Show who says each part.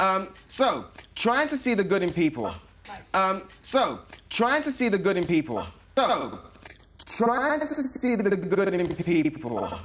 Speaker 1: Um, so, trying to see the good in people. Um, so, trying to see the good in people. So, trying to see the good in people.